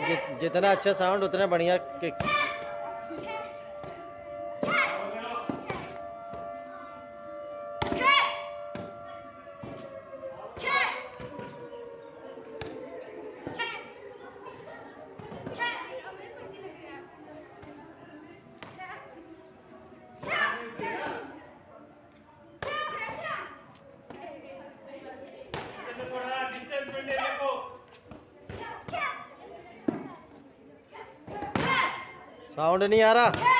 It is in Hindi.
जितना अच्छा साउंड उतना बढ़िया साउंड नहीं आ रहा।